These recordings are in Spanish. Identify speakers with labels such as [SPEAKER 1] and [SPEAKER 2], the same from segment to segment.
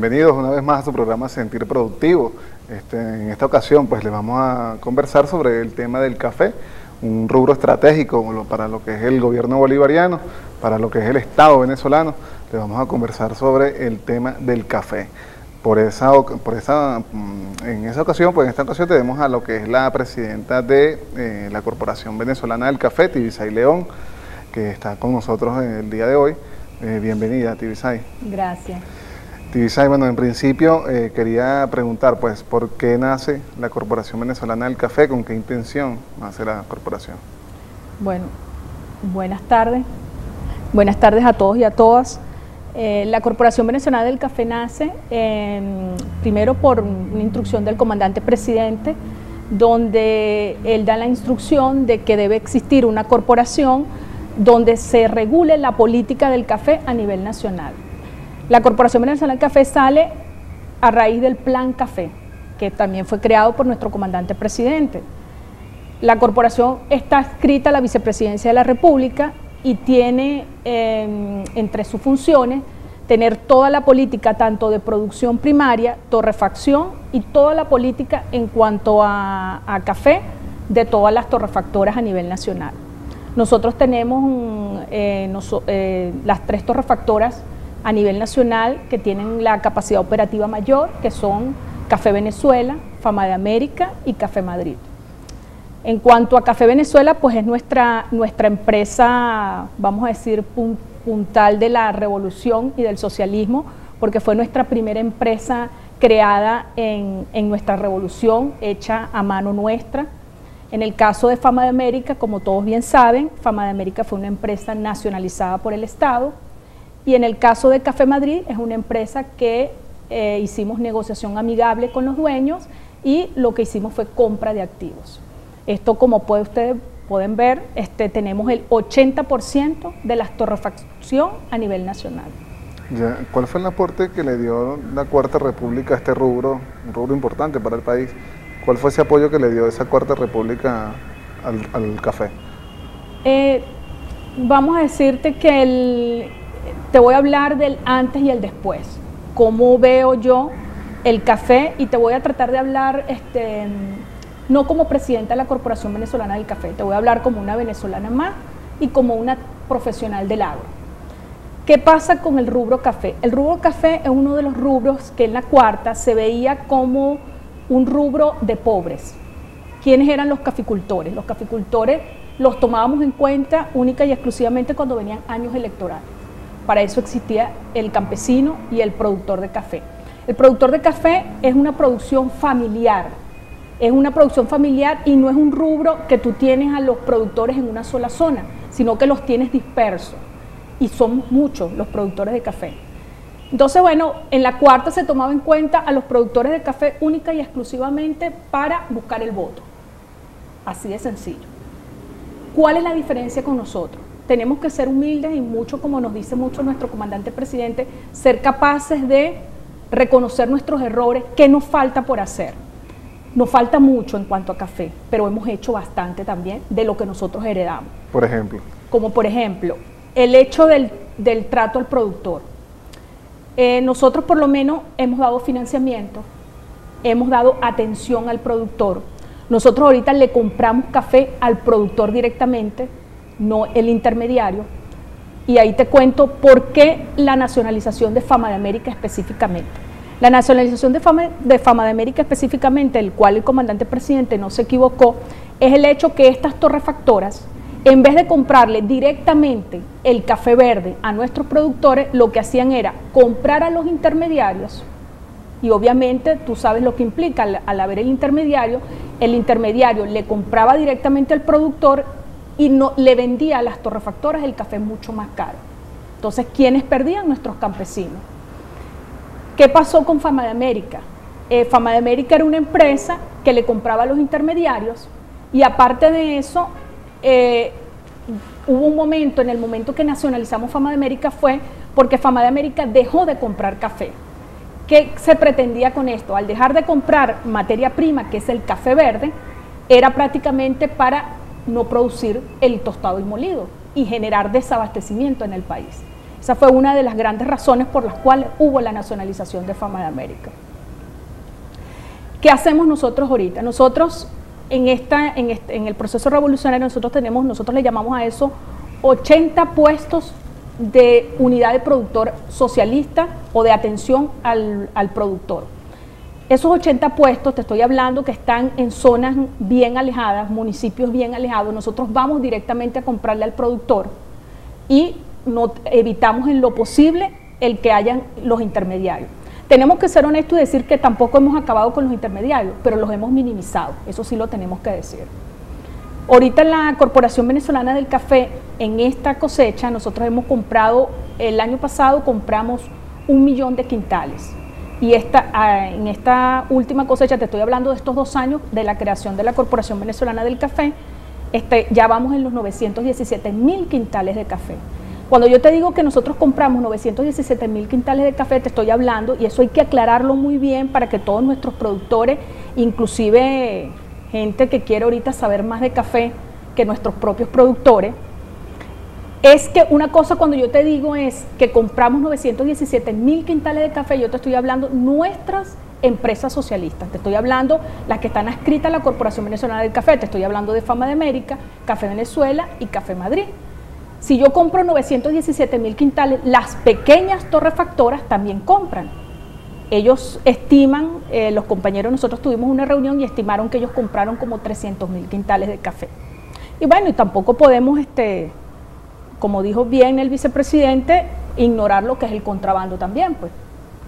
[SPEAKER 1] bienvenidos una vez más a su programa Sentir Productivo. Este, en esta ocasión pues le vamos a conversar sobre el tema del café, un rubro estratégico para lo que es el gobierno bolivariano, para lo que es el Estado venezolano. Le vamos a conversar sobre el tema del café. Por esa, por esa, mm, en esa ocasión, pues en esta ocasión tenemos a lo que es la presidenta de eh, la Corporación Venezolana del Café, Tibisay León, que está con nosotros el día de hoy. Eh, bienvenida, Tibisay.
[SPEAKER 2] Gracias.
[SPEAKER 1] Tibisay, bueno, en principio eh, quería preguntar, pues, ¿por qué nace la Corporación Venezolana del Café? ¿Con qué intención nace la corporación?
[SPEAKER 2] Bueno, buenas tardes. Buenas tardes a todos y a todas. Eh, la Corporación Venezolana del Café nace primero por una instrucción del comandante presidente, donde él da la instrucción de que debe existir una corporación donde se regule la política del café a nivel nacional. La Corporación Venezolana del Café sale a raíz del Plan Café, que también fue creado por nuestro comandante presidente. La corporación está escrita a la vicepresidencia de la República y tiene em, entre sus funciones tener toda la política tanto de producción primaria, torrefacción y toda la política en cuanto a, café de todas las torrefactoras a nivel nacional. Nosotros tenemos eh, eh, las tres torrefactoras a nivel nacional que tienen la capacidad operativa mayor, que son Café Venezuela, Fama de América y Café Madrid. En cuanto a Café Venezuela, pues es nuestra, nuestra empresa, vamos a decir, puntal de la revolución y del socialismo, porque fue nuestra primera empresa creada en, en nuestra revolución, hecha a mano nuestra. En el caso de Fama de América, como todos bien saben, Fama de América fue una empresa nacionalizada por el Estado, y en el caso de Café Madrid es una empresa que eh, hicimos negociación amigable con los dueños y lo que hicimos fue compra de activos. Esto como puede ustedes pueden ver, este, tenemos el 80% de la torrefacción a nivel nacional.
[SPEAKER 1] ¿Cuál fue el aporte que le dio la Cuarta República a este rubro, un rubro importante para el país? ¿Cuál fue ese apoyo que le dio esa Cuarta República al, café?
[SPEAKER 2] Eh, vamos a decirte que el, te voy a hablar del antes y el después, cómo veo yo el café y te voy a tratar de hablar este, no como presidenta de la Corporación Venezolana del Café, te voy a hablar como una venezolana más y como una profesional del agro. ¿Qué pasa con el rubro café? El rubro café es uno de los rubros que en la cuarta se veía como un rubro de pobres. ¿Quiénes eran los caficultores? Los caficultores los tomábamos en cuenta única y exclusivamente cuando venían años electorales. Para eso existía el campesino y el productor de café. El productor de café es una producción familiar, es una producción familiar y no es un rubro que tú tienes a los productores en una sola zona, sino que los tienes dispersos. Y son muchos los productores de café. Entonces, bueno, en la cuarta se tomaba en cuenta a los productores de café única y exclusivamente para buscar el voto. Así de sencillo. ¿Cuál es la diferencia con nosotros? Tenemos que ser humildes y mucho, como nos dice mucho nuestro comandante presidente, ser capaces de reconocer nuestros errores, qué nos falta por hacer. Nos falta mucho en cuanto a café, pero hemos hecho bastante también de lo que nosotros heredamos.
[SPEAKER 1] Por ejemplo.
[SPEAKER 2] Como por ejemplo, el hecho del, trato al productor. Eh, nosotros por lo menos hemos dado financiamiento, hemos dado atención al productor. Nosotros ahorita le compramos café al productor directamente, no el intermediario. Y ahí te cuento por qué la nacionalización de Fama de América específicamente. La nacionalización de Fama de, Fama de América específicamente, el cual el comandante presidente no se equivocó, es el hecho que estas torrefactoras, en vez de comprarle directamente el café verde a nuestros productores, lo que hacían era comprar a los intermediarios, y obviamente tú sabes lo que implica al, al, haber el intermediario, el intermediario le compraba directamente al productor y no, le vendía a las torrefactoras el café mucho más caro. Entonces, ¿quiénes perdían? Nuestros campesinos. ¿Qué pasó con Fama de América? Eh, Fama de América era una empresa que le compraba a los intermediarios y aparte de eso, eh, hubo un momento, en el momento que nacionalizamos Fama de América fue porque Fama de América dejó de comprar café. ¿Qué se pretendía con esto? Al dejar de comprar materia prima, que es el café verde, era prácticamente para no producir el tostado y molido y generar desabastecimiento en el país. Esa fue una de las grandes razones por las cuales hubo la nacionalización de Fama de América. ¿Qué hacemos nosotros ahorita? Nosotros en, esta, en, el proceso revolucionario nosotros tenemos, nosotros le llamamos a eso 80 puestos de unidad de productor socialista o de atención al, al, productor. Esos 80 puestos, te estoy hablando, que están en zonas bien alejadas, municipios bien alejados, nosotros vamos directamente a comprarle al productor y no, evitamos en lo posible el que hayan los intermediarios. Tenemos que ser honestos y decir que tampoco hemos acabado con los intermediarios, pero los hemos minimizado, eso sí lo tenemos que decir. Ahorita la Corporación Venezolana del Café, en esta cosecha, nosotros hemos comprado, el año pasado compramos un millón de quintales. Y esta, ah, en esta última cosecha, te estoy hablando de estos dos años de la creación de la Corporación Venezolana del Café, este, ya vamos en los 917 mil quintales de café. Cuando yo te digo que nosotros compramos 917 mil quintales de café, te estoy hablando, y eso hay que aclararlo muy bien para que todos nuestros productores, inclusive gente que quiere ahorita saber más de café que nuestros propios productores, es que una cosa cuando yo te digo es que compramos 917 mil quintales de café, yo te estoy hablando nuestras empresas socialistas, te estoy hablando las que están adscritas a la Corporación Venezolana del Café, te estoy hablando de Fama de América, Café Venezuela y Café Madrid. Si yo compro 917 mil quintales, las pequeñas torrefactoras también compran. Ellos estiman, eh, los compañeros, nosotros tuvimos una reunión y estimaron que ellos compraron como 300 mil quintales de café. Y bueno, y tampoco podemos, este, como dijo bien el vicepresidente, ignorar lo que es el contrabando también, pues,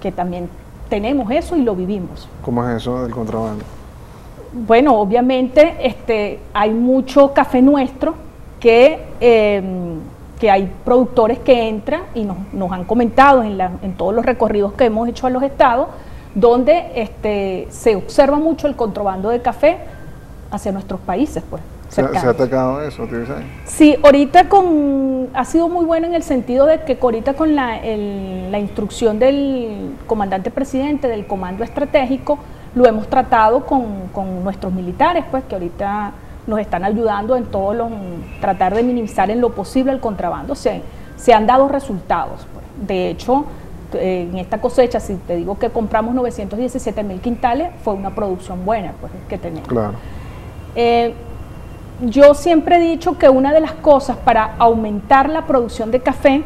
[SPEAKER 2] que también tenemos eso y lo vivimos.
[SPEAKER 1] ¿Cómo es eso del contrabando?
[SPEAKER 2] Bueno, obviamente este, hay mucho café nuestro que, em, que hay productores que entran y nos, nos han comentado en, la, en, todos los recorridos que hemos hecho a los estados, donde este, se observa mucho el contrabando de café hacia nuestros países. Pues,
[SPEAKER 1] ¿Se, ¿Se, ha atacado eso?
[SPEAKER 2] Sí, ahorita con, ha sido muy bueno en el sentido de que ahorita con la, el, la instrucción del comandante presidente del comando estratégico, lo hemos tratado con, con nuestros militares, pues que ahorita nos están ayudando en todo lo, tratar de minimizar en lo posible el contrabando. Se, se han dado resultados. Pues. De hecho, en esta cosecha, si te digo que compramos 917 mil quintales, fue una producción buena pues, que tenemos.
[SPEAKER 1] Claro.
[SPEAKER 2] Eh, yo siempre he dicho que una de las cosas para aumentar la producción de café,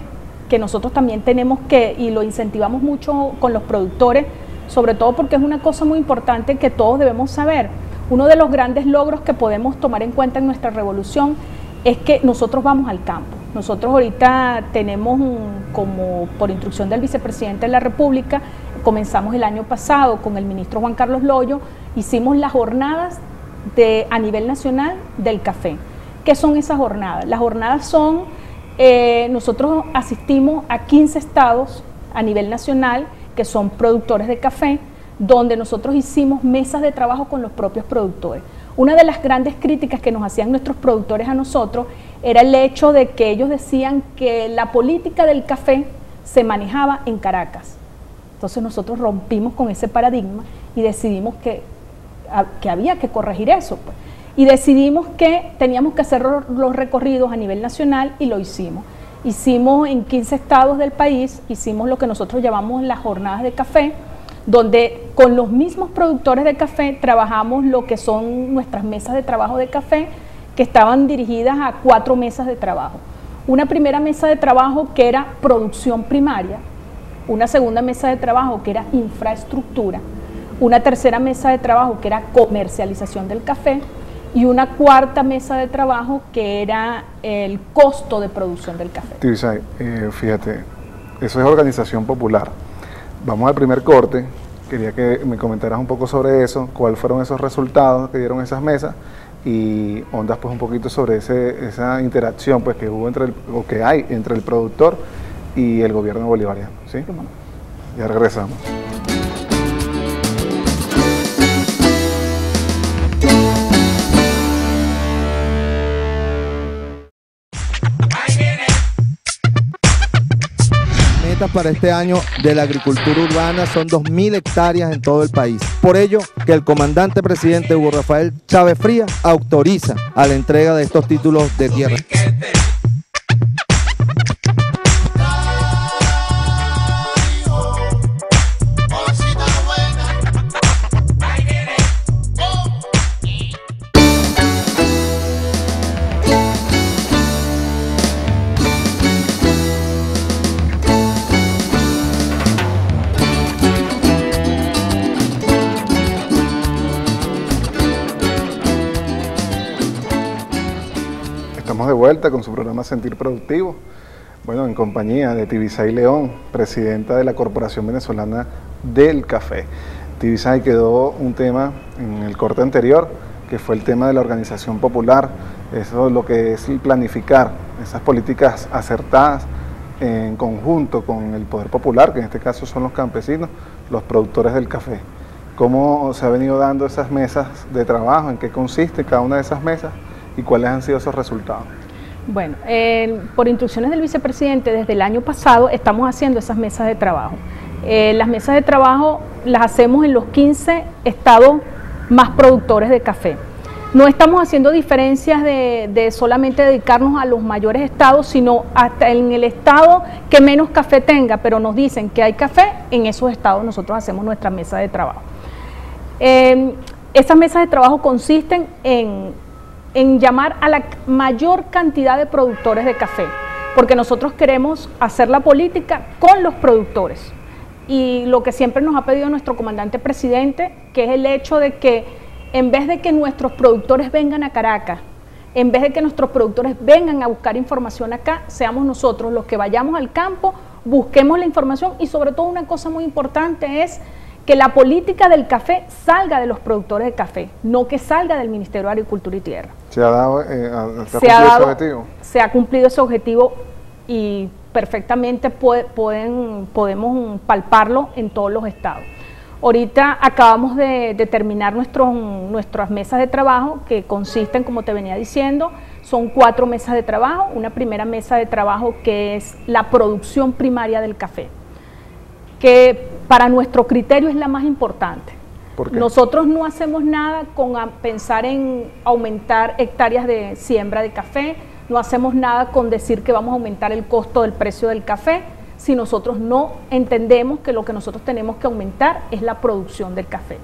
[SPEAKER 2] que nosotros también tenemos que, y lo incentivamos mucho con los productores, sobre todo porque es una cosa muy importante que todos debemos saber, uno de los grandes logros que podemos tomar en cuenta en nuestra revolución es que nosotros vamos al campo. Nosotros ahorita tenemos, como por instrucción del vicepresidente de la República, comenzamos el año pasado con el ministro Juan Carlos Loyo, hicimos las jornadas de, a nivel nacional del café. ¿Qué son esas jornadas? Las jornadas son, eh, nosotros asistimos a 15 estados a nivel nacional que son productores de café, donde nosotros hicimos mesas de trabajo con los propios productores. Una de las grandes críticas que nos hacían nuestros productores a nosotros era el hecho de que ellos decían que la política del café se manejaba en Caracas. Entonces nosotros rompimos con ese paradigma y decidimos que, que había que corregir eso. Pues. Y decidimos que teníamos que hacer los recorridos a nivel nacional y lo hicimos. Hicimos en 15 estados del país, hicimos lo que nosotros llamamos las jornadas de café, donde con los mismos productores de café trabajamos lo que son nuestras mesas de trabajo de café, que estaban dirigidas a cuatro mesas de trabajo. Una primera mesa de trabajo que era producción primaria, una segunda mesa de trabajo que era infraestructura, una tercera mesa de trabajo que era comercialización del café y una cuarta mesa de trabajo que era el costo de producción del café.
[SPEAKER 1] Eh, fíjate, eso es organización popular Vamos al primer corte. Quería que me comentaras un poco sobre eso, cuáles fueron esos resultados que dieron esas mesas y ondas pues un poquito sobre ese, esa interacción pues que hubo entre el, o que hay entre el productor y el gobierno bolivariano. ¿sí? Ya regresamos.
[SPEAKER 3] Para este año de la agricultura urbana son 2.000 hectáreas en todo el país. Por ello, que el comandante presidente Hugo Rafael Chávez Fría autoriza a la entrega de estos títulos de tierra.
[SPEAKER 1] Programa Sentir Productivo. Bueno, en compañía de Tibisay León, presidenta de la Corporación Venezolana del Café. Tibisay quedó un tema en el corte anterior, que fue el tema de la organización popular, eso es lo que es planificar esas políticas acertadas en conjunto con el poder popular, que en este caso son los campesinos, los productores del café. ¿Cómo se ha venido dando esas mesas de trabajo? ¿En qué consiste cada una de esas mesas? ¿Y cuáles han sido esos resultados?
[SPEAKER 2] Bueno, por instrucciones del vicepresidente, desde el año pasado estamos haciendo esas mesas de trabajo. Eh, las mesas de trabajo las hacemos en los 15 estados más productores de café. No estamos haciendo diferencias de, solamente dedicarnos a los mayores estados, sino hasta en el estado que menos café tenga, pero nos dicen que hay café, en esos estados nosotros hacemos nuestra mesa de trabajo. Eh, esas mesas de trabajo consisten en, en llamar a la mayor cantidad de productores de café, porque nosotros queremos hacer la política con los productores. Y lo que siempre nos ha pedido nuestro comandante presidente, que es el hecho de que en vez de que nuestros productores vengan a Caracas, en vez de que nuestros productores vengan a buscar información acá, seamos nosotros los que vayamos al campo, busquemos la información y sobre todo una cosa muy importante es que la política del café salga de los productores de café, no que salga del Ministerio de Agricultura y Tierra.
[SPEAKER 1] ¿Se ha, dado, eh, se ha cumplido ese objetivo?
[SPEAKER 2] Se ha cumplido ese objetivo y perfectamente pueden, podemos palparlo en todos los estados. Ahorita acabamos de, terminar nuestras mesas de trabajo que consisten, como te venía diciendo, son cuatro mesas de trabajo. Una primera mesa de trabajo que es la producción primaria del café, que para nuestro criterio es la más importante. Nosotros no hacemos nada con pensar en aumentar hectáreas de siembra de café, no hacemos nada con decir que vamos a aumentar el costo del precio del café, si nosotros no entendemos que lo que nosotros tenemos que aumentar es la producción del café.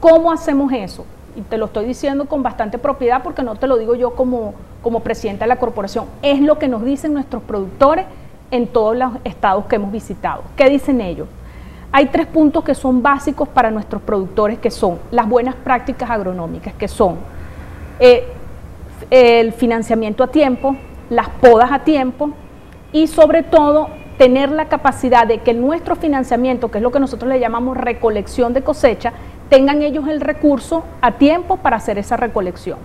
[SPEAKER 2] ¿Cómo hacemos eso? Y te lo estoy diciendo con bastante propiedad porque no te lo digo yo como, como presidenta de la corporación, es lo que nos dicen nuestros productores en todos los estados que hemos visitado. ¿Qué dicen ellos? Hay tres puntos que son básicos para nuestros productores, que son las buenas prácticas agronómicas, que son eh, el financiamiento a tiempo, las podas a tiempo y sobre todo tener la capacidad de que nuestro financiamiento, que es lo que nosotros le llamamos recolección de cosecha, tengan ellos el recurso a tiempo para hacer esa recolección.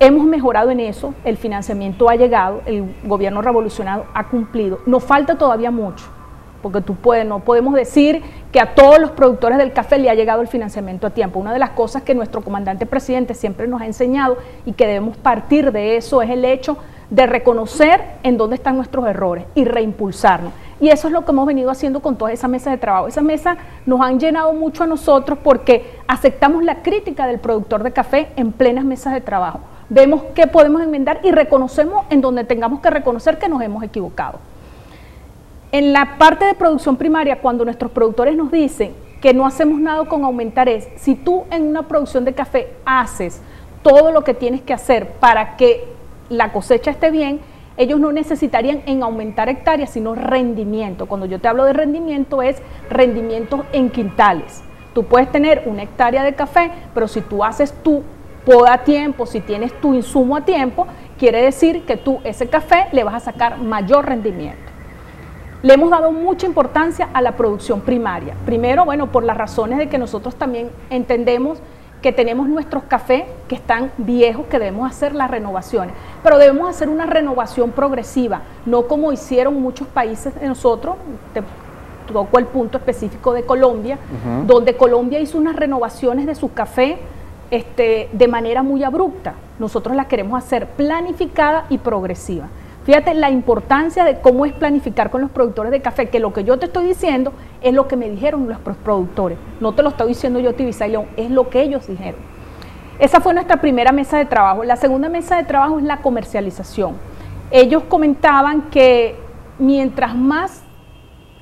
[SPEAKER 2] Hemos mejorado en eso, el financiamiento ha llegado, el gobierno revolucionario ha cumplido. Nos falta todavía mucho, porque tú puedes, no podemos decir que a todos los productores del café le ha llegado el financiamiento a tiempo. Una de las cosas que nuestro comandante presidente siempre nos ha enseñado y que debemos partir de eso es el hecho de reconocer en dónde están nuestros errores y reimpulsarnos. Y eso es lo que hemos venido haciendo con todas esas mesas de trabajo. Esas mesas nos han llenado mucho a nosotros porque aceptamos la crítica del productor de café en plenas mesas de trabajo. Vemos qué podemos enmendar y reconocemos en donde tengamos que reconocer que nos hemos equivocado. En la parte de producción primaria, cuando nuestros productores nos dicen que no hacemos nada con aumentar es, si tú en una producción de café haces todo lo que tienes que hacer para que la cosecha esté bien, ellos no necesitarían en aumentar hectáreas, sino rendimiento. Cuando yo te hablo de rendimiento es rendimiento en quintales. Tú puedes tener una hectárea de café, pero si tú haces tu poda a tiempo, si tienes tu insumo a tiempo, quiere decir que tú ese café le vas a sacar mayor rendimiento. Le hemos dado mucha importancia a la producción primaria. Primero, bueno, por las razones de que nosotros también entendemos que tenemos nuestros cafés que están viejos, que debemos hacer las renovaciones, pero debemos hacer una renovación progresiva, no como hicieron muchos países de nosotros, te toco el punto específico de Colombia, donde Colombia hizo unas renovaciones de su café este, de manera muy abrupta. Nosotros las queremos hacer planificada y progresiva. Fíjate la importancia de cómo es planificar con los productores de café, que lo que yo te estoy diciendo es lo que me dijeron los productores. No te lo estoy diciendo yo, Tibisay León, es lo que ellos dijeron. Esa fue nuestra primera mesa de trabajo. La segunda mesa de trabajo es la comercialización. Ellos comentaban que mientras más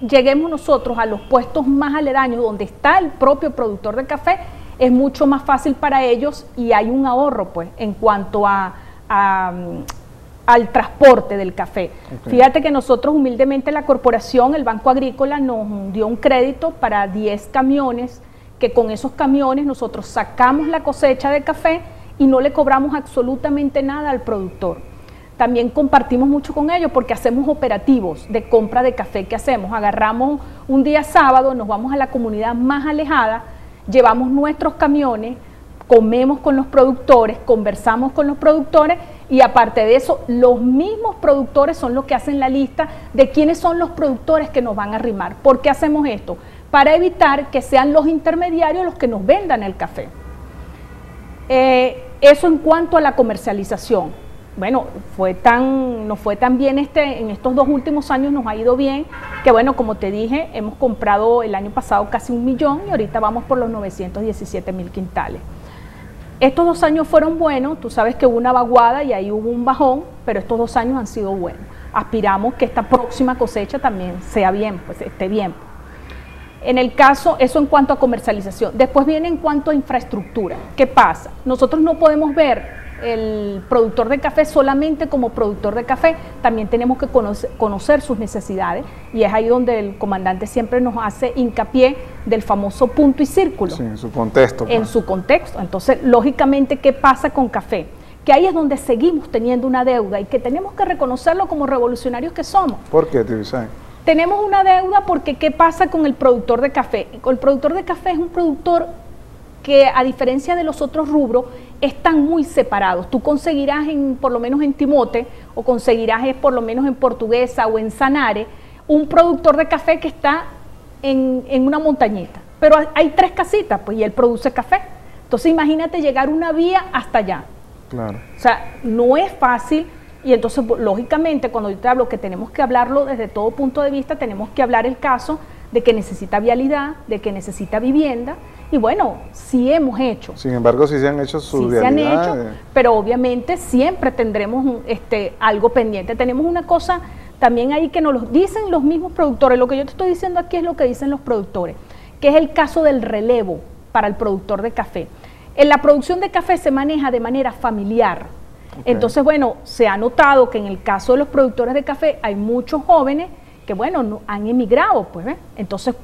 [SPEAKER 2] lleguemos nosotros a los puestos más aledaños donde está el propio productor de café, es mucho más fácil para ellos y hay un ahorro pues en cuanto a, al transporte del café. Fíjate que nosotros humildemente la corporación, el Banco Agrícola, nos dio un crédito para 10 camiones, que con esos camiones nosotros sacamos la cosecha de café y no le cobramos absolutamente nada al productor. también compartimos mucho con ellos porque hacemos operativos de compra de café que hacemos. Agarramos un día sábado, nos vamos a la comunidad más alejada, llevamos nuestros camiones, comemos con los productores, conversamos con los productores y aparte de eso, los mismos productores son los que hacen la lista de quiénes son los productores que nos van a arrimar. ¿Por qué hacemos esto? Para evitar que sean los intermediarios los que nos vendan el café. Eh, eso en cuanto a la comercialización. Bueno, fue tan, nos fue tan bien este, en estos dos últimos años nos ha ido bien, que bueno, como te dije, hemos comprado el año pasado casi un millón y ahorita vamos por los 917 mil quintales. Estos dos años fueron buenos, tú sabes que hubo una vaguada y ahí hubo un bajón, pero estos dos años han sido buenos. Aspiramos que esta próxima cosecha también sea bien, pues esté bien. En el caso, eso en cuanto a comercialización. Después viene en cuanto a infraestructura. ¿Qué pasa? Nosotros no podemos ver el productor de café solamente como productor de café, también tenemos que conocer, sus necesidades y es ahí donde el comandante siempre nos hace hincapié del famoso punto y círculo.
[SPEAKER 1] Sí, en su contexto.
[SPEAKER 2] En pues. su contexto. Entonces, lógicamente, ¿qué pasa con café? Que ahí es donde seguimos teniendo una deuda y que tenemos que reconocerlo como revolucionarios que somos.
[SPEAKER 1] ¿Por qué, Tibisay?
[SPEAKER 2] Tenemos una deuda porque ¿qué pasa con el productor de café? El productor de café es un productor que a diferencia de los otros rubros, están muy separados. Tú conseguirás en, por lo menos en Timote, o conseguirás por lo menos en Portuguesa o en Sanare, un productor de café que está en, una montañita. Pero hay tres casitas, pues, y él produce café. Entonces imagínate llegar una vía hasta allá.
[SPEAKER 1] Claro.
[SPEAKER 2] O sea, no es fácil. Y entonces, lógicamente, cuando yo te hablo que tenemos que hablarlo desde todo punto de vista, tenemos que hablar el caso de que necesita vialidad, de que necesita vivienda, y bueno, sí hemos hecho.
[SPEAKER 1] Sin embargo, sí se han hecho sus
[SPEAKER 2] sí se han hecho, pero obviamente siempre tendremos este, algo pendiente. Tenemos una cosa también ahí que nos lo dicen los mismos productores. Lo que yo te estoy diciendo aquí es lo que dicen los productores, que es el caso del relevo para el productor de café. En la producción de café se maneja de manera familiar. Entonces, bueno, se ha notado que en el caso de los productores de café hay muchos jóvenes que, bueno, no, han emigrado, pues, ¿ves? Entonces,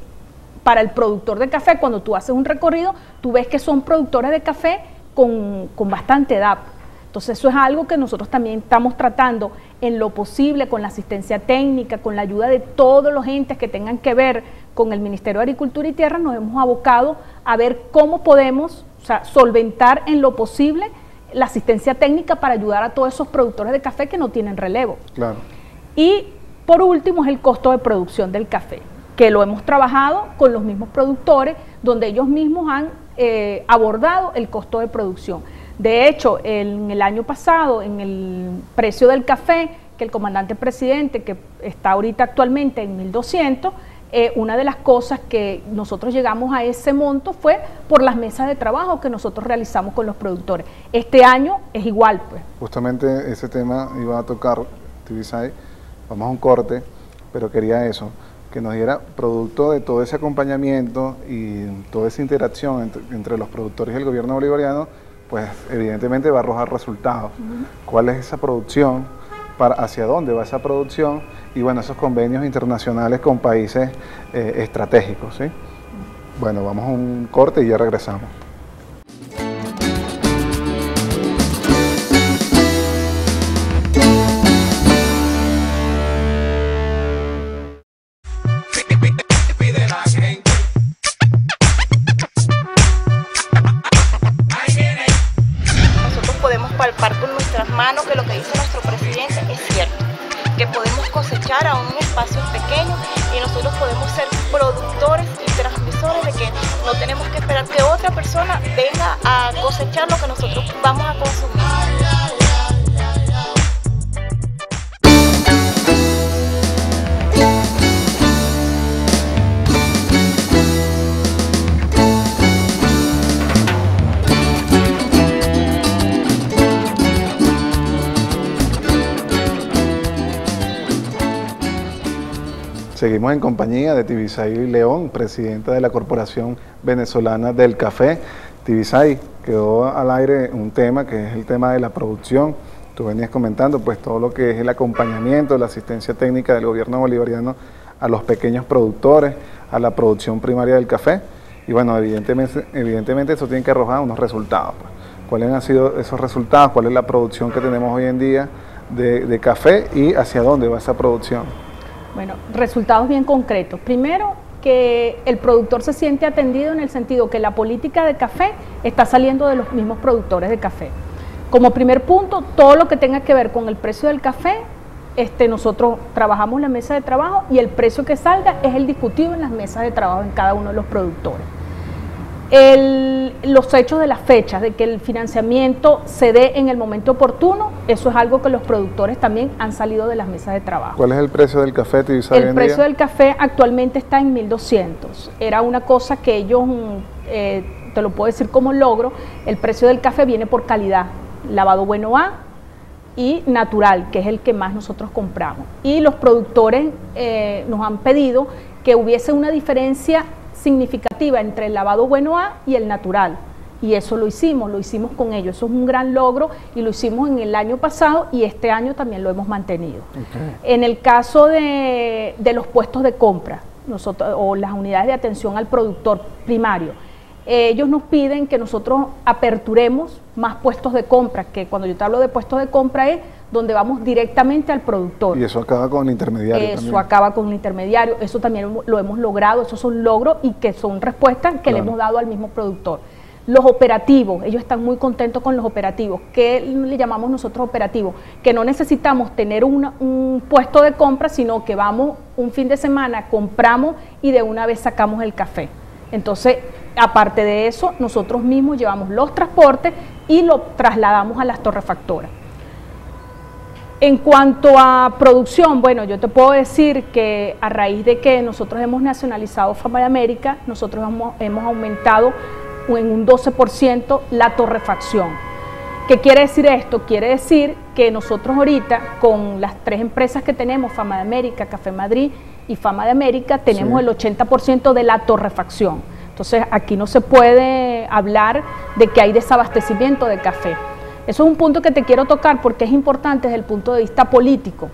[SPEAKER 2] para el productor de café, cuando tú haces un recorrido, tú ves que son productores de café con, bastante edad. Entonces eso es algo que nosotros también estamos tratando en lo posible con la asistencia técnica, con la ayuda de todos los entes que tengan que ver con el Ministerio de Agricultura y Tierra, nos hemos abocado a ver cómo podemos solventar en lo posible la asistencia técnica para ayudar a todos esos productores de café que no tienen relevo.
[SPEAKER 1] Claro.
[SPEAKER 2] Y por último es el costo de producción del café que lo hemos trabajado con los mismos productores, donde ellos mismos han eh, abordado el costo de producción. De hecho, en el año pasado, en el precio del café, que el comandante presidente, que está ahorita actualmente en 1200, eh, una de las cosas que nosotros llegamos a ese monto fue por las mesas de trabajo que nosotros realizamos con los productores. Este año es igual, pues.
[SPEAKER 1] Justamente ese tema iba a tocar, vamos a un corte, pero quería eso que nos diera, producto de todo ese acompañamiento y toda esa interacción entre, los productores y el gobierno bolivariano, pues evidentemente va a arrojar resultados. ¿Cuál es esa producción? Para, ¿Hacia dónde va esa producción? Y bueno, esos convenios internacionales con países eh, estratégicos. ¿sí? Bueno, vamos a un corte y ya regresamos. Seguimos en compañía de Tibisay León, presidenta de la Corporación Venezolana del Café. Tibisay, quedó al aire un tema que es el tema de la producción. Tú venías comentando pues todo lo que es el acompañamiento, la asistencia técnica del gobierno bolivariano a los pequeños productores, a la producción primaria del café. Y bueno, evidentemente, evidentemente eso tiene que arrojar unos resultados. Pues. ¿Cuáles han sido esos resultados? ¿Cuál es la producción que tenemos hoy en día de, de café y hacia dónde va esa producción.
[SPEAKER 2] Bueno, resultados bien concretos. Primero, que el productor se siente atendido en el sentido que la política de café está saliendo de los mismos productores de café. Como primer punto, todo lo que tenga que ver con el precio del café, este, nosotros trabajamos la mesa de trabajo y el precio que salga es el discutido en las mesas de trabajo en cada uno de los productores. Los hechos de las fechas, de que el financiamiento se dé en el momento oportuno, eso es algo que los productores también han salido de las mesas de trabajo.
[SPEAKER 1] ¿Cuál es el precio del café?
[SPEAKER 2] El precio del café actualmente está en 1200. Era una cosa que ellos, eh, te lo puedo decir como logro, el precio del café viene por calidad lavado bueno A y natural, que es el que más nosotros compramos. Y los productores eh, nos han pedido que hubiese una diferencia significativa entre el lavado bueno A y el natural. Y eso lo hicimos, lo hicimos con ellos. Eso es un gran logro y lo hicimos en el año pasado y este año también lo hemos mantenido. En el caso de, de los puestos de compra nosotros, o las unidades de atención al productor primario, ellos nos piden que nosotros aperturemos más puestos de compra, que cuando yo te hablo de puestos de compra es donde vamos directamente al productor.
[SPEAKER 1] Y eso acaba con el intermediario.
[SPEAKER 2] Eso acaba con el intermediario, eso también lo hemos logrado, esos son logros y que son respuestas que le hemos dado al mismo productor. Los operativos, ellos están muy contentos con los operativos. ¿Qué le llamamos nosotros operativos? Que no necesitamos tener un puesto de compra, sino que vamos un fin de semana, compramos y de una vez sacamos el café. Entonces, aparte de eso, nosotros mismos llevamos los transportes y lo trasladamos a las torrefactoras. En cuanto a producción, bueno, yo te puedo decir que a raíz de que nosotros hemos nacionalizado Fama de América, nosotros hemos, hemos aumentado en un 12% la torrefacción. ¿Qué quiere decir esto? Quiere decir que nosotros ahorita, con las tres empresas que tenemos, Fama de América, Café Madrid y Fama de América, tenemos el 80% de la torrefacción. Entonces aquí no se puede hablar de que hay desabastecimiento de café. Eso es un punto que te quiero tocar porque es importante desde el punto de vista político.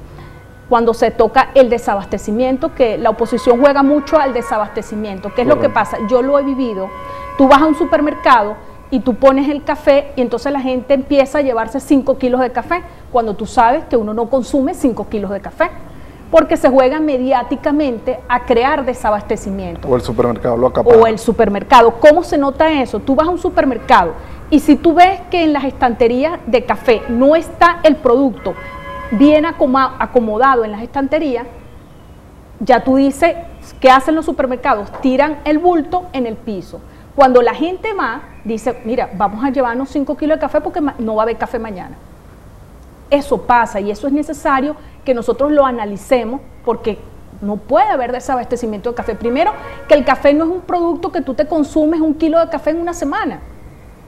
[SPEAKER 2] Cuando se toca el desabastecimiento, que la oposición juega mucho al desabastecimiento. ¿Qué es lo que pasa? Yo lo he vivido. Tú vas a un supermercado y tú pones el café y entonces la gente empieza a llevarse 5 kilos de café cuando tú sabes que uno no consume 5 kilos de café porque se juega mediáticamente a crear desabastecimiento.
[SPEAKER 1] O el supermercado lo acapara.
[SPEAKER 2] O el supermercado. ¿Cómo se nota eso? Tú vas a un supermercado y si tú ves que en las estanterías de café no está el producto bien acomodado en las estanterías, ya tú dices, ¿qué hacen los supermercados? Tiran el bulto en el piso. Cuando la gente va, dice, mira, vamos a llevarnos 5 kilos de café porque no va a haber café mañana. Eso pasa y eso es necesario que nosotros lo analicemos porque no puede haber desabastecimiento de café. Primero, que el café no es un producto que tú te consumes un kilo de café en una semana.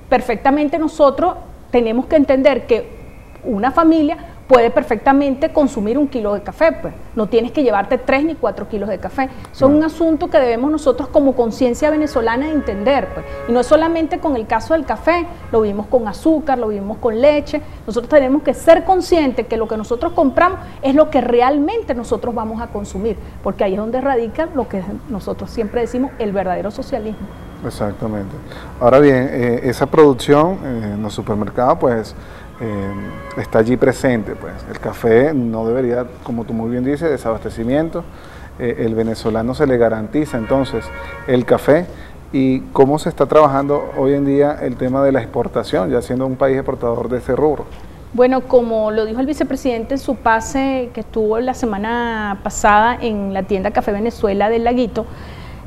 [SPEAKER 2] Perfectamente nosotros tenemos que entender que una familia puede perfectamente consumir un kilo de café, pues no tienes que llevarte tres ni cuatro kilos de café. Eso es un asunto que debemos nosotros como conciencia venezolana entender, pues. Y no es solamente con el caso del café, lo vimos con azúcar, lo vimos con leche. Nosotros tenemos que ser conscientes que lo que nosotros compramos es lo que realmente nosotros vamos a consumir, porque ahí es donde radica lo que nosotros siempre decimos, el verdadero socialismo.
[SPEAKER 1] Exactamente. Ahora bien, eh, esa producción en los supermercados, pues eh, está allí presente. Pues. El café no debería, como tú muy bien dices, desabastecimiento. Eh, el venezolano se le garantiza entonces el café y cómo se está trabajando hoy en día el tema de la exportación, ya siendo un país exportador de ese rubro.
[SPEAKER 2] Bueno, como lo dijo el vicepresidente en su pase que estuvo la semana pasada en la tienda Café Venezuela del Laguito,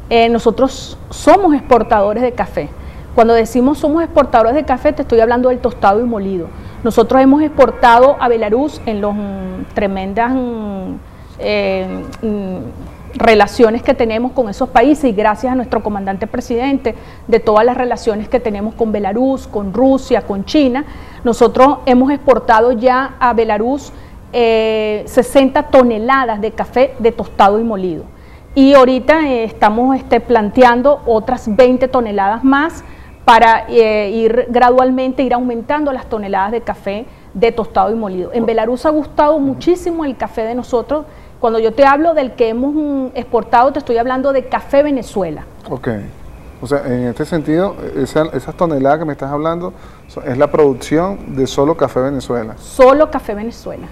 [SPEAKER 2] eh, nosotros somos exportadores de café. Cuando decimos somos exportadores de café, te estoy hablando del tostado y molido. Nosotros hemos exportado a Belarus en las mm, tremendas mm, eh, mm, relaciones que tenemos con esos países y gracias a nuestro comandante presidente de todas las relaciones que tenemos con Belarus, con Rusia, con China, nosotros hemos exportado ya a Belarus 60 eh, toneladas de café de tostado y molido. Y ahorita eh, estamos este, planteando otras 20 toneladas más para eh, ir gradualmente, ir aumentando las toneladas de café de tostado y molido. En Belarus ha gustado muchísimo el café de nosotros. Cuando yo te hablo del que hemos mm, exportado, te estoy hablando de café Venezuela.
[SPEAKER 1] Ok. O sea, en este sentido, esas toneladas que me estás hablando es la producción de solo café Venezuela.
[SPEAKER 2] Solo café Venezuela.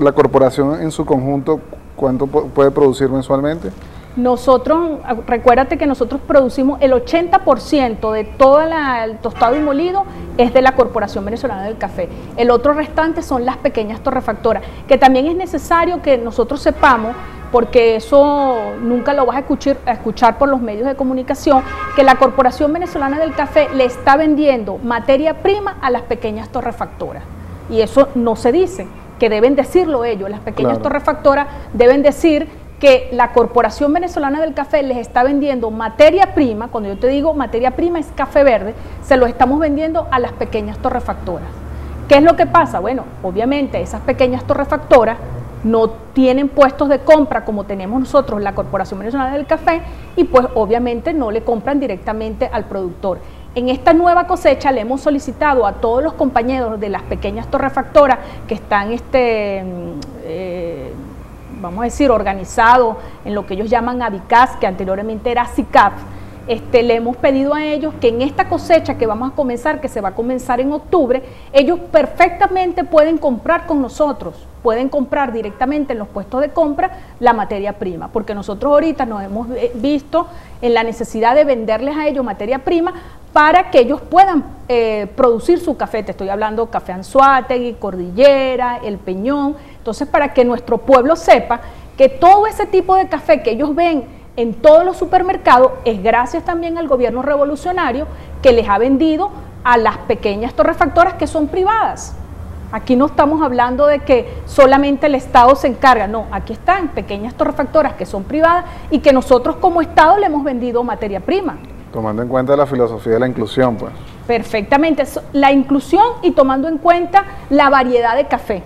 [SPEAKER 1] la corporación en su conjunto, ¿cuánto puede producir mensualmente?
[SPEAKER 2] Nosotros, recuérdate que nosotros producimos el 80% de todo el tostado y molido es de la Corporación Venezolana del Café. El otro restante son las pequeñas torrefactoras, que también es necesario que nosotros sepamos, porque eso nunca lo vas a escuchar, a escuchar por los medios de comunicación, que la Corporación Venezolana del Café le está vendiendo materia prima a las pequeñas torrefactoras. Y eso no se dice, que deben decirlo ellos. Las pequeñas torrefactoras deben decir que la Corporación Venezolana del Café les está vendiendo materia prima, cuando yo te digo materia prima es café verde, se lo estamos vendiendo a las pequeñas torrefactoras. ¿Qué es lo que pasa? Bueno, obviamente esas pequeñas torrefactoras no tienen puestos de compra como tenemos nosotros la Corporación Venezolana del Café y pues obviamente no le compran directamente al productor. En esta nueva cosecha le hemos solicitado a todos los compañeros de las pequeñas torrefactoras que están este, mm, eh, vamos a decir, organizado en lo que ellos llaman ABICAS, que anteriormente era SICAP, este, le hemos pedido a ellos que en esta cosecha que vamos a comenzar, que se va a comenzar en octubre, ellos perfectamente pueden comprar con nosotros, pueden comprar directamente en los puestos de compra la materia prima, porque nosotros ahorita nos hemos visto en la necesidad de venderles a ellos materia prima para que ellos puedan eh, producir su café. Te estoy hablando café Anzuategui, Cordillera, El Peñón, entonces, para que nuestro pueblo sepa que todo ese tipo de café que ellos ven en todos los supermercados es gracias también al gobierno revolucionario que les ha vendido a las pequeñas torrefactoras que son privadas. Aquí no estamos hablando de que solamente el Estado se encarga, no, aquí están pequeñas torrefactoras que son privadas y que nosotros como Estado le hemos vendido materia prima.
[SPEAKER 1] Tomando en cuenta la filosofía de la inclusión, pues.
[SPEAKER 2] Perfectamente, la inclusión y tomando en cuenta la variedad de café.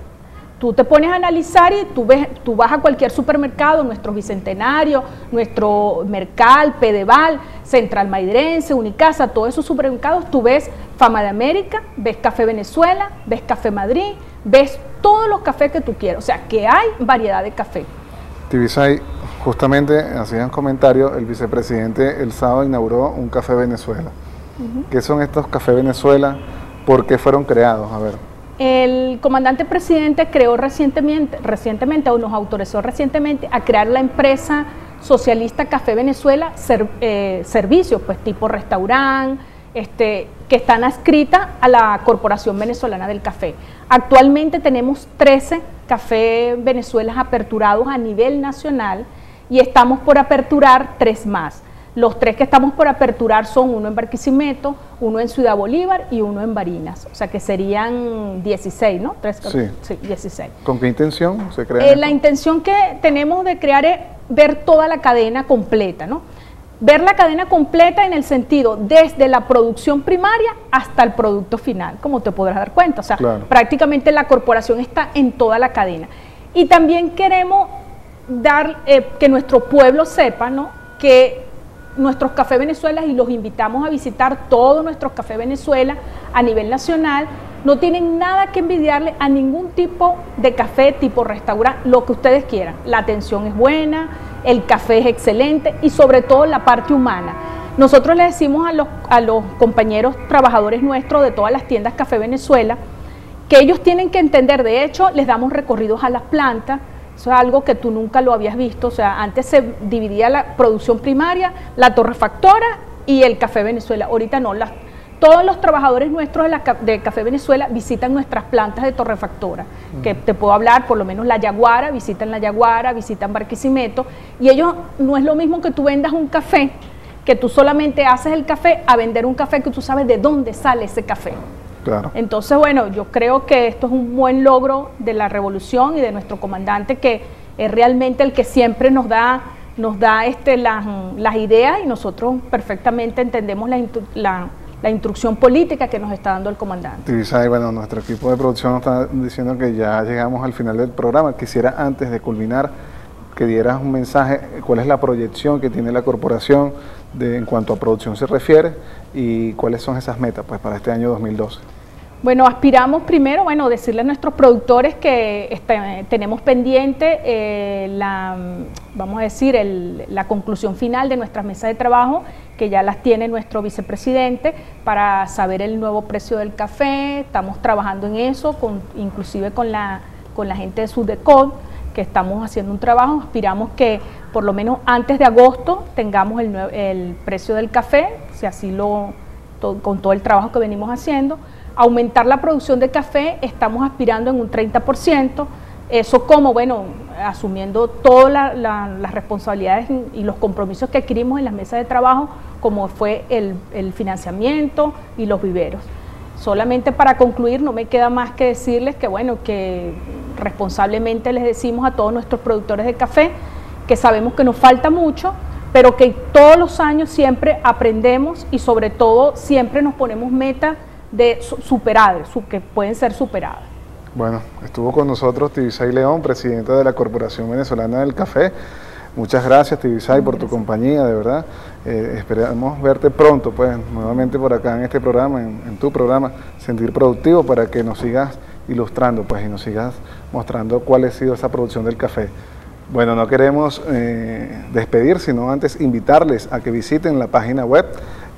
[SPEAKER 2] Tú te pones a analizar y tú, ves, tú vas a cualquier supermercado, nuestro Bicentenario, nuestro Mercal, Pedeval, Central Maidrense, Unicasa, todos esos supermercados, tú ves Fama de América, ves Café Venezuela, ves Café Madrid, ves todos los cafés que tú quieras. O sea, que hay variedad de café.
[SPEAKER 1] Tibisay, justamente, hacían comentario, el vicepresidente el sábado inauguró un Café Venezuela. ¿Qué son estos Café Venezuela? ¿Por qué fueron creados? A ver.
[SPEAKER 2] El comandante presidente creó recientemente, recientemente o nos autorizó recientemente a crear la empresa socialista Café Venezuela eh, Servicios, pues tipo restaurante, este, que están adscritas a la Corporación Venezolana del Café. Actualmente tenemos 13 Café Venezuelas aperturados a nivel nacional y estamos por aperturar tres más. Los tres que estamos por aperturar son uno en Barquisimeto, uno en Ciudad Bolívar y uno en Barinas. O sea que serían 16, ¿no?
[SPEAKER 1] Tres,
[SPEAKER 2] sí. sí. 16.
[SPEAKER 1] ¿Con qué intención se crea?
[SPEAKER 2] Eh, la intención que tenemos de crear es ver toda la cadena completa, ¿no? Ver la cadena completa en el sentido desde la producción primaria hasta el producto final, como te podrás dar cuenta. O sea, prácticamente la corporación está en toda la cadena. Y también queremos dar eh, que nuestro pueblo sepa, ¿no? Que nuestros Café Venezuela y los invitamos a visitar todos nuestros Café Venezuela a nivel nacional. No tienen nada que envidiarle a ningún tipo de café, tipo restaurante, lo que ustedes quieran. La atención es buena, el café es excelente y sobre todo la parte humana. Nosotros le decimos a los, a los compañeros trabajadores nuestros de todas las tiendas Café Venezuela que ellos tienen que entender, de hecho, les damos recorridos a las plantas, eso es algo que tú nunca lo habías visto. O sea, antes se dividía la producción primaria, la torrefactora y el Café Venezuela. Ahorita no. todos los trabajadores nuestros de, Café Venezuela visitan nuestras plantas de torrefactora. Que te puedo hablar, por lo menos la Yaguara, visitan la Yaguara, visitan Barquisimeto. Y ellos no es lo mismo que tú vendas un café, que tú solamente haces el café, a vender un café que tú sabes de dónde sale ese café. Entonces, bueno, yo creo que esto es un buen logro de la revolución y de nuestro comandante que es realmente el que siempre nos da nos da este, las, ideas y nosotros perfectamente entendemos la, instrucción política que nos está dando el comandante.
[SPEAKER 1] Sí, bueno, nuestro equipo de producción nos está diciendo que ya llegamos al final del programa. Quisiera antes de culminar que dieras un mensaje, cuál es la proyección que tiene la corporación de, en cuanto a producción se refiere y cuáles son esas metas pues, para este año 2012.
[SPEAKER 2] Bueno, aspiramos primero, bueno, decirle a nuestros productores que este, tenemos pendiente eh, la, vamos a decir, la conclusión final de nuestras mesas de trabajo, que ya las tiene nuestro vicepresidente, para saber el nuevo precio del café. Estamos trabajando en eso, con, inclusive con la con la gente de Sudecod, que estamos haciendo un trabajo, aspiramos que por lo menos antes de agosto tengamos el, el precio del café, si así lo, con todo el trabajo que venimos haciendo. Aumentar la producción de café, estamos aspirando en un 30%, eso como, bueno, asumiendo todas las responsabilidades y los compromisos que adquirimos en las mesas de trabajo, como fue el, el financiamiento y los viveros. Solamente para concluir, no me queda más que decirles que, bueno, que responsablemente les decimos a todos nuestros productores de café que sabemos que nos falta mucho, pero que todos los años siempre aprendemos y sobre todo siempre nos ponemos metas de superadas, que pueden ser superadas.
[SPEAKER 1] Bueno, estuvo con nosotros Tibisay León, presidenta de la Corporación Venezolana del Café. Muchas gracias Tibisay por tu compañía, de verdad. Eh, esperamos verte pronto, pues, nuevamente por acá en este programa, en, tu programa Sentir Productivo, para que nos sigas ilustrando, pues, y nos sigas mostrando cuál ha sido esa producción del café. Bueno, no queremos eh, despedir, sino antes invitarles a que visiten la página web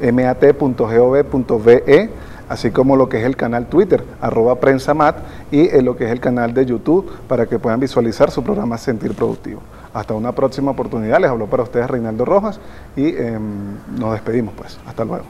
[SPEAKER 1] mat.gov.ve, así como lo que es el canal Twitter, arroba prensamat, y en lo que es el canal de YouTube, para que puedan visualizar su programa Sentir Productivo. Hasta una próxima oportunidad. Les habló para ustedes Reinaldo Rojas y em, nos despedimos pues. Hasta luego.